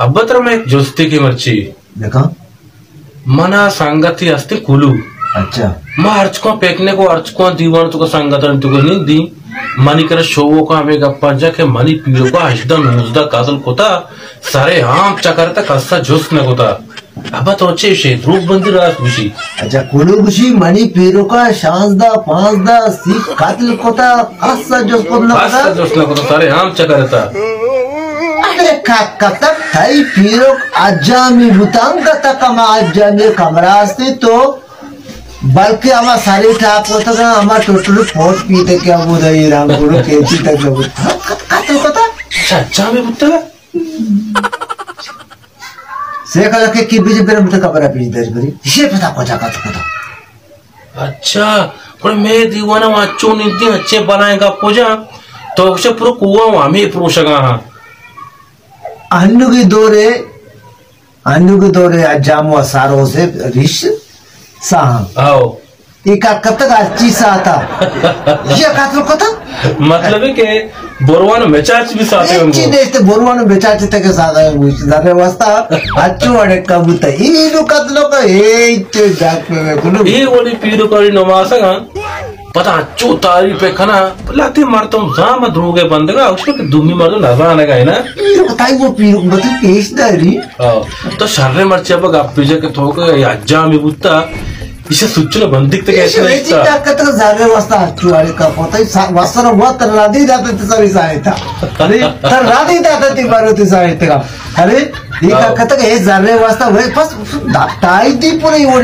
అబ్బతరమే జొస్తికి మర్చి देखा। मना संगति ही हस्ते कुलू। अच्छा। मैं अर्च को फेंकने को अर्च को दीवान तुको संगठन तुको नहीं दी। मनी करे शोवो का हमें गप्पा जा के मनी पीरो का हजदा नुजदा काजल कोता। सारे आम चकर तक हस्सा जोस न कोता। अब तो अच्छे शे रूप बंदी रात गुशी अच्छा कुलू गुशी मनी पीरो का शांदा पांसदा सीख कोता जोस काकता थाई पीरुक अजामी बुतांग तकमा अजामी कमरास्ते तो बल्कि आमा सारी ठाक होता का आमा टोटल फोट पीते क्या बोदा ये राम गुरु केची तक जब कातिल कोता अच्छा अच्छा में बुत्ता से कला के की बीज बेर मुते कबरा पी दर बरी ये पता को जाका तो कोता अच्छा पण मैं दीवाना वाचो निंदी अच्छे बनाएगा पूजा तो उसे पूरा कुआ हमें पुरुषगा हाँ अन्नुगी दोरे अन्नुगी दोरे अजामो सारो से रिश साहा आओ इका कतक अच्छी साता ये कातल कोता मतलब है कि बोरवान मेचाच भी साथ में ಹೆಚ್ಚಿ ದೇಶ ಬೋರ್ವಾನು ಬೆಚಾಚಿತಕ್ಕೆ ಸಾಧ ದಾರೆ ವಸ್ತಾ ಅಚ್ಚು ಅಡೆ ಕಬುತ ಈನು ಕತ್ಲೋಕ ಏಚ್ಚು ಜಾಕ್ಬೇಕು ये वाली पीर करी नमासगा पता चो तारी पे खना लाते मारता हूँ जहाँ मत रोगे बंद का उसमें दुमी मार दो नज़र आने का है ना? बताई वो पीरो मतलब पेश दारी हाँ, तो शर्रे मर्चे अब आप पीजे के थोक अज्जा में बुत्ता इसे सुचना बंदिक तक ऐसे नहीं था क्या कहते हैं जागे वास्ता चुआरे का पता है वास्ता ना बहुत तरलादी जाते थे सारी सहायता। अरे तरलादी जाते थे बारो थे सहायता का। अरे ये क्या हाँ। कहते हैं जागे वास्ता वही बस दाताई दी पूरी वो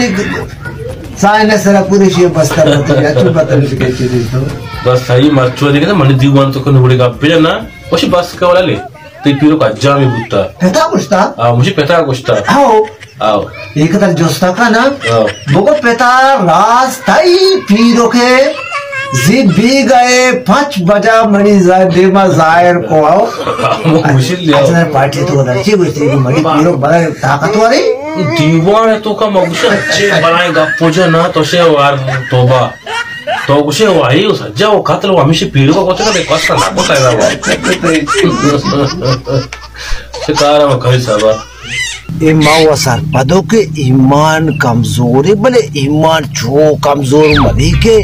मन दीवान तो कौन उड़ेगा गप्पे जाना वैसे बस का वाला ले तो ये पीरो का अज्जा में बुत्ता ಪೆತಾ ಕುಸ್ತಾ आ मुझे पता है कुछ था आओ आओ एक तर जोस्ता का ना आओ बोको पेता रास्ताई पीरो के जी भी गए पांच बजा मणि जाय देमा जायर को आओ मुझे ले आओ आज पार्टी तो उधर ची बुझती कि मणि पीरो बड़ा ताकत वाली दीवान है तो का मगुशे अच्छे बनाएगा पूजा ना तो से वार तोबा तो उसे वाही उस अज्जा वो कत्ल वो हमेशा पीरो का कोते का देखो असला ना कोता है वो शिकार में कहीं साबा इमाम वसार पदों के ईमान कमज़ोर है भले ईमान जो कमज़ोर मरी के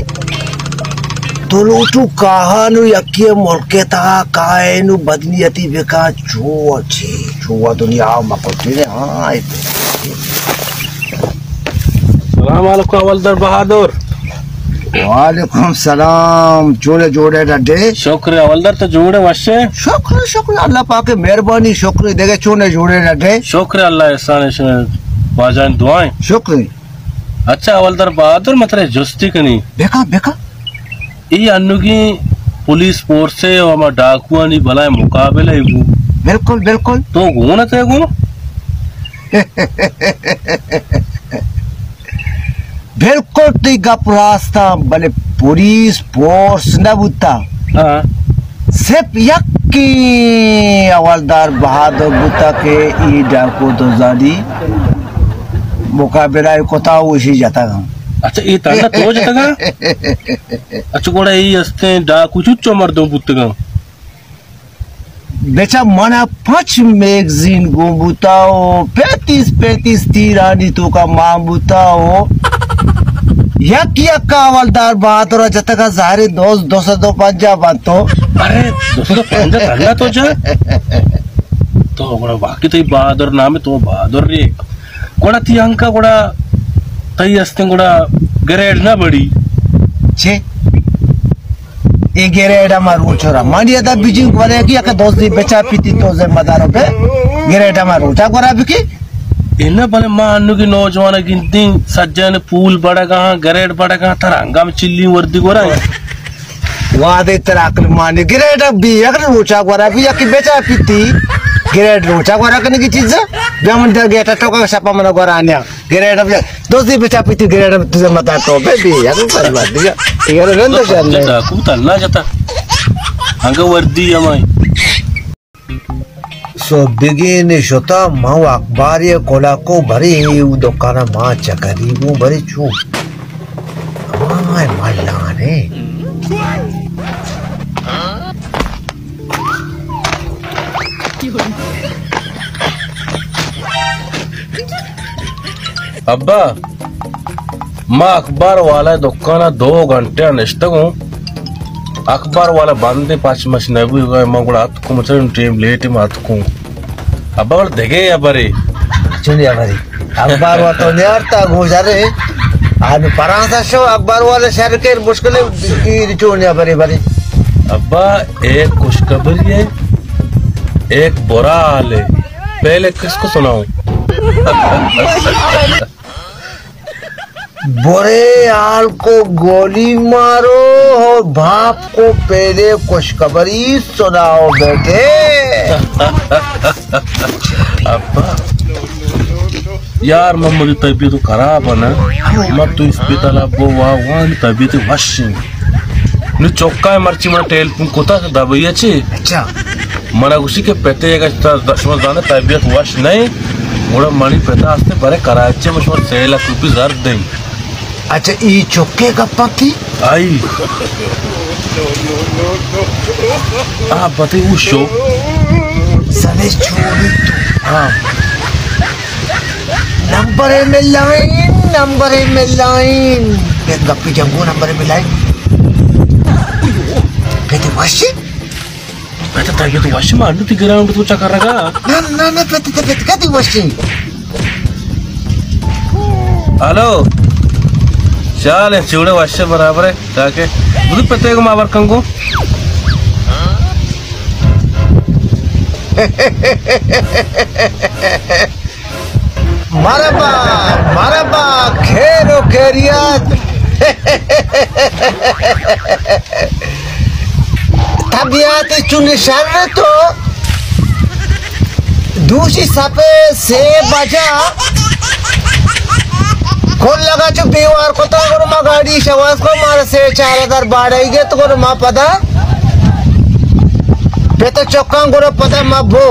तो लोटू कहानु यकिए मुल्के ता कायनु बदनियती बेका जो अच्छी जो दुनिया मकोती ने हाँ सलाम बहादुर वालेकुम सलाम जोड़े जोड़े डे शुक्र अवलदर तो जोड़े वशे शुक्र शुक्र अल्लाह पाके मेहरबानी शुक्र देखे चूने जोड़े डे शुक्र अल्लाह एहसान बाजान दुआएँ। शुक्र अच्छा अवलदर बहादुर मतलब कनी बेका बेका ई अनुगी पुलिस फोर्स से और भलाए मुकाबले बिल्कुल बिल्कुल। तो गुण गुण बिल्कुल ती गप रास्ता भले पुलिस फोर्स न बुता। हाँ। सिर्फ़ यक्की हवलदार बहादुर बुता के ई डाकू तो जादी मुकाबला कोता उसी जाता हम अच्छा ये तांडा तो जतगा अच्छा कोड़ा ये अस्ते डाकू चुच्चो मर दो पुत्तगा बेचा मना पाँच मैगजीन गो बुताओ पैतीस पैतीस तीरानी तो का माँ बुताओ यक यक का हवलदार बहादुर जतका जारे दोस्त दोस्त दो पंजा बातो अरे दोस्तों पंजा तांडा तो जा तो कोड़ा बाकी तो बहादुर नाम है तो बहादुर रे। कोड़ा ती अंका कोड़ा तई अस्ते कोड़ा ग्रेड ना बड़ी। छे कि अके दोस्त दी बेचा पीती तो जे मदारो पे गेरेडा मारू चा कोरा बिकी इन्हें भले माँ की नौजवान गिनती सज्जन पूल बड़ा कहाँ ग्रेड तरंगा में चिल्ली वर्दी को वादे तेरा अकल माने गेरेडा बी अगर रोचा कोरा भी अके बेचा पीती गेरेड रोचा कोरा कने की चीज़ बेमन दर गेटा टोका सपा मन कोरा आन्या गेरेडा दोस्ती पिछा पीछे गिरा तुझे मत तो बेबी यार पर बात दिया ये रे रंदा जान ने कु तलना जाता हंग वर्दी अमाई सो बिगिन शोता माउ अखबार ये कोला को भरी वो दुकान माँ चकरी वो भरी छू माय माय लाने अब्बा मैं अखबार वाला दुकान दो घंटे अनिष्टू अखबार वाला बंदे पाँच मच नबी हुआ मैं गुड़ा हत्कू मुझे टीम लेट में को। अब्बा वाला देखे या बरे चुन या अखबार वाला तो नहीं आता गुजारे आने परांठा शो अखबार वाले शहर के मुश्किले की चुन या बरे अब्बा एक खुशखबरी है एक बुरा हाल है। पहले किसको सुनाऊं? बुरे आल को गोली मारो और बाप को पहले खुशखबरी सुनाओ बेटे। यार मैं मेरी तबीयत तो खराब है ना। मैं तो इस पिता वो वाह तबीयत वश नी चौका है मर्ची मैं टेल तुम कोता दवाई अच्छी अच्छा। मना उसी के पेटे दशमस दाने तबीयत वश नहीं। उड़ा मणि पेता आस्ते बरे कराचे में शोर सेला कुछ भी दर्द अच्छा ई चुक्के गप्पा की आई। आप बताइए वो शो सने छोड़ी तू। हाँ। नंबर है में लाइन नंबर है में लाइन ये गप्पी जंगू नंबर है में लाइन कहते वाशी कहते मैं तो वश में अंडू ती ग्राउंड तू चक्कर रहा ना ना ना कहते कहते कहते वाशी हेलो। चाले चूड़े वर्ष बराबर है बुध प्रत्येक आवर्कों को मरबा मरबा खेरो खेरिया तबियत चुनिशान तो दूसरी सपे से बजा खोल लगा चुप दीवार को तो करो मा गाड़ी शवास को मार से चार हज़ार बाढ़ गे तो करो मा पता? पे तो चौका करो पता मा भो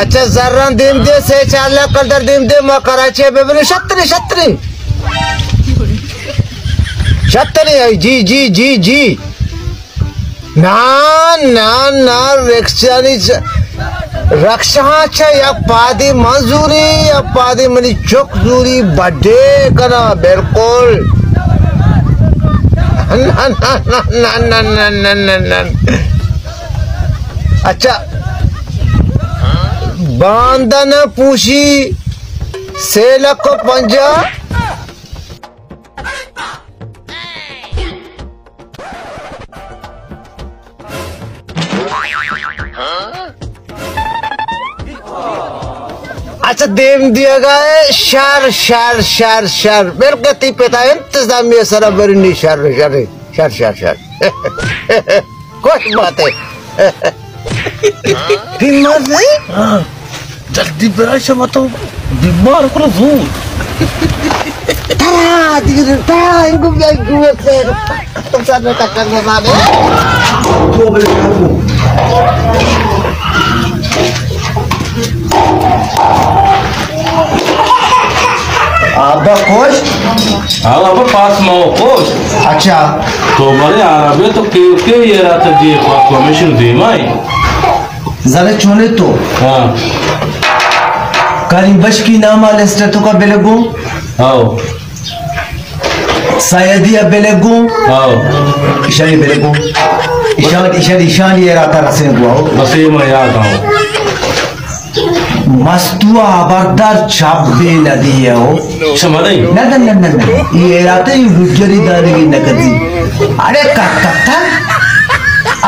अच्छा जर्रा दिन दे से चार लाख कलर दिन दे, मा कराची बेबरे छत्री छत्री छत्री है, जी जी जी जी। ना ना ना रिक्शानी रक्षा छे पादी मंजूरी या पादी मनी चुक दूरी बड़े करा बिल्कुल अच्छा बांधन पूछी सेला को पंजा Huh? अच्छा देम दिया गया है शर शर शर शर मेरे को ती पता है इंतजाम ये सारा बरनी शर शर शर शर शर कोई बात है बीमार नहीं जल्दी बेराय से बताओ बीमार को भूल तारा दिगर तारा इनको मैं घूमते तुम साथ में टक्कर मारे तो बेचारा Abba coach? हाँ अब पास में हो कोच अच्छा। तो बड़े आराम तो के के ये रात जी परमिशन दे माई। जरा चुने तो। हाँ। करीम बश की नाम आले स्टेटो का बेलगू आओ। सैयदिया बेलगू आओ। ईशानी बेलगू ईशान ईशान ईशान ये राता रसें गुआओ बस ये मैं याद आऊँ ಮಸ್ತು ಅಬಾಗ್ದಾರ್ ಚಾಪ್ ಬೀಳದಿಯೋ ನನ್ನ ನನ್ನ ಈ ಹೇಳಾತ ಈ ಹುಜ್ಜರಿದಾರಿಗೆ ನಗದಿ ಅರೆ ಕಕ್ಕ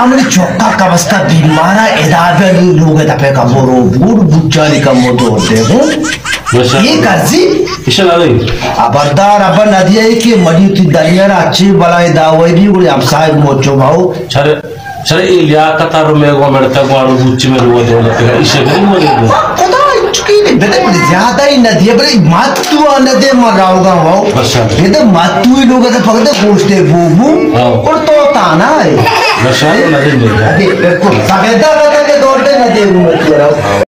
ಆಮೇಲೆ ಚೊಕ್ಕ ಕಬಸ್ತ ಬಿಮಾರ ಎದಾದಲ್ಲಿ ಲೂಗೆ ತಪ್ಪೆ ಕಬೋರು ಬೂಡ್ ಬುಚ್ಚಾಲಿ ಕಮ್ಮೋದು ಹೊಟ್ಟೆದು ये कर्जी अबरदार अबर नदिया के मरी उती दरिया अच्छी बलाई दावई भी अब साहब मोचो भाव ಸರ್ ಈ ಯಾಕತ್ತಾರು ಮೇಗೋ ಮೆಡತಗಾಡು ಹುಚ್ಚಿ ಮೇಲೆ ಓದೋದಕ್ಕೆ ಇಸೆಗೆ ಓದಿದ್ದು ज़्यादा ही नदी है बड़े मातु नदी मगाओ गाओ ये तो मातु ही लोग तो पकड़ते पूछते बूबू और तो ताना है नदी नहीं है साकेदा का के दौड़ते नदी घूमते रहो